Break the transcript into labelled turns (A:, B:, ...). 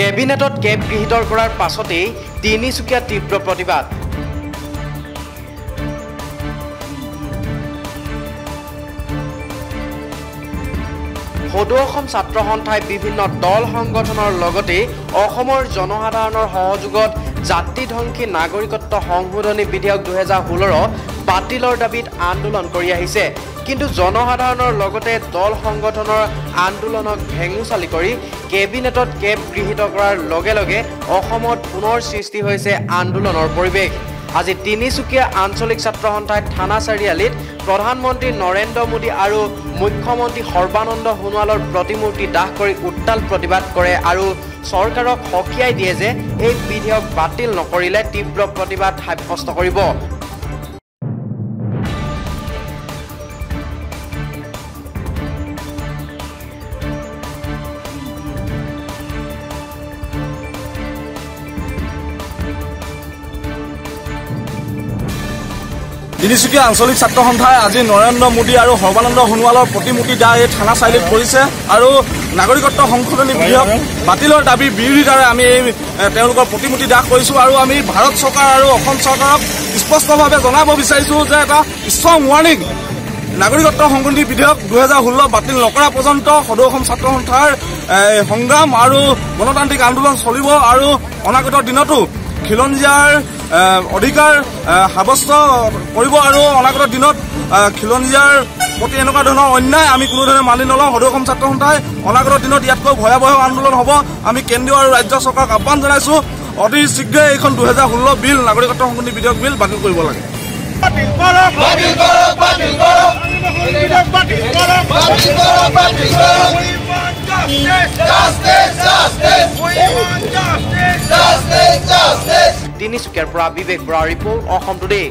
A: কেবিনেটত কেব গৃহীত কৰাৰ পাছতেই তিনিচুকীয়া তীব্ৰ প্ৰতিবাদ। সদৌ অসম ছাত্ৰ সন্থাই বিভিন্ন দল সংগঠনৰ লগতে অসমৰ জনসাধাৰণৰ সহযোগত জাতিধ্বংসী নাগৰিকত্ব সংশোধনী বিধেয়ক দুহেজাৰ ষোল্ল বাতিলৰ দাবীত আন্দোলন কৰি আহিছে। কিন্তু জনসাধাৰণৰ লগতে দল সংগঠনৰ আন্দোলনক ভেঙুচালি কৰি কেবিনেটত কেব গৃহীত কৰাৰ লগে লগে অসমত পুনৰ সৃষ্টি হৈছে আন্দোলনৰ পৰিৱেশ। আজি তিনিচুকীয়া আঞ্চলিক ছাত্ৰ সন্থাই থানা চাৰিআলিত প্ৰধানমন্ত্ৰী নৰেন্দ্ৰ মোদী আৰু মুখ্যমন্ত্ৰী সৰ্বানন্দ সোণোৱালৰ প্ৰতিমূৰ্তি দাহ কৰি উত্তাল প্ৰতিবাদ কৰে আৰু চৰকাৰক সকীয়াই দিয়ে যে এই বিধেয়ক বাতিল নকৰিলে তীব্ৰ প্ৰতিবাদ সাব্যস্ত কৰিব।
B: তিনিচুকীয়া আঞ্চলিক ছাত্ৰ সন্থাই আজি নৰেন্দ্ৰ মোদী আৰু সৰ্বানন্দ সোণোৱালৰ প্ৰতিমূৰ্তি দাহ এই থানা চাৰিআলিত কৰিছে আৰু নাগৰিকত্ব সংশোধনী বিধেয়ক বাতিলৰ দাবীৰ বিৰোধিতাৰে আমি এই তেওঁলোকৰ প্ৰতিমূৰ্তি দাহ কৰিছোঁ আৰু আমি ভাৰত চৰকাৰ আৰু অসম চৰকাৰক স্পষ্টভাৱে জনাব বিচাৰিছোঁ যে এটা ষ্ট্ৰং ৱাৰ্ণিং নাগৰিকত্ব সংশোধনী বিধেয়ক দুহেজাৰ ষোল্ল বাতিল নকৰা পৰ্যন্ত সদৌ অসম ছাত্ৰ সন্থাৰ সংগ্ৰাম আৰু গণতান্ত্ৰিক আন্দোলন চলিব আৰু অনাগত দিনতো খিলঞ্জীয়াৰ অধিকাৰ সাব্যস্ত কৰিব আৰু অনাগত দিনত খিলঞ্জীয়াৰ প্ৰতি এনেকুৱা ধৰণৰ অন্যায় আমি কোনো ধৰণে মানি নলওঁ। সদৌ অসম ছাত্ৰ সন্থাই অনাগত দিনত ইয়াতকৈ ভয়াৱহ আন্দোলন হ'ব। আমি কেন্দ্ৰীয় আৰু ৰাজ্য চৰকাৰক আহ্বান জনাইছোঁ অতি শীঘ্ৰে এইখন দুহেজাৰ ষোল্ল বিল নাগৰিকত্ব সংশোধনী বিধেয়ক বিল বাতিল কৰিব লাগে।
C: বাতিল কৰক বাতিল কৰক। বাতিল কৰক বাতিল কৰক বাতিল কৰক।
A: তিনিচুকীয়াৰ পৰা বিবেক বৰা ৰিপৰ্ট অসম টুডে।